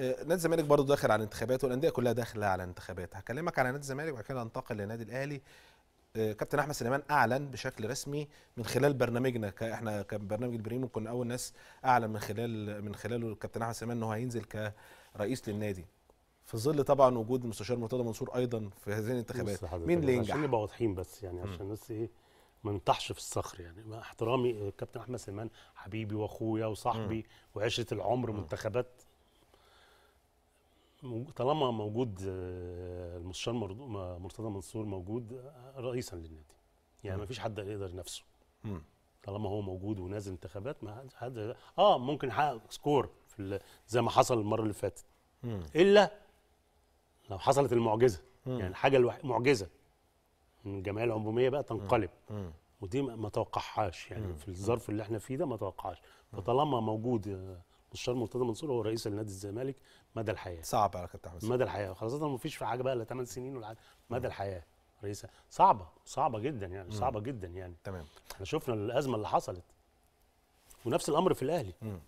آه، نادي الزمالك برضه داخل على انتخابات والأندية كلها داخلة على انتخابات هكلمك على نادي الزمالك وبعد كده أنتقل للنادي الأهلي. آه، كابتن أحمد سليمان أعلن بشكل رسمي من خلال برنامجنا. إحنا كبرنامج البريمو كنا أول ناس أعلن من خلال من خلاله الكابتن أحمد سليمان انه هينزل كرئيس للنادي. في ظل طبعا وجود المستشار مرتضى منصور أيضا في هذه الانتخابات. مين اللي عشان ينجح؟ نبقى واضحين بس يعني عشان بس إيه ما نطحش في الصخر يعني. مع احترامي آه، كابتن أحمد سليمان حبيبي وأخويا وصاحبي وعشرة العمر منتخبات طالما موجود آه، المستشار مرتضى منصور موجود آه، رئيسا للنادي. يعني ما فيش حد يقدر ينافسه. مم. طالما هو موجود ونازل انتخابات ما حد- آه ممكن يحقق سكور في زي ما حصل المرة اللي فاتت. مم. إلا لو حصلت المعجزة. مم. يعني الحاجة الوح... معجزة. إن الجمعيه العمومية بقى تنقلب. مم. ودي ما توقعهاش. يعني في الظرف اللي إحنا فيه ده ما توقعش فطالما موجود آه، مستشار مرتضى منصور هو رئيس النادي الزمالك مدى الحياة. صعب على كابتن احمد مدى الحياة. خاصة ما فيش في حاجة بقى لا 8 سنين ولا مدى الحياة. رئيس صعبة صعبة جدا يعني صعبة جدا يعني. تمام. إحنا شفنا الأزمة اللي حصلت. ونفس الأمر في الأهلي.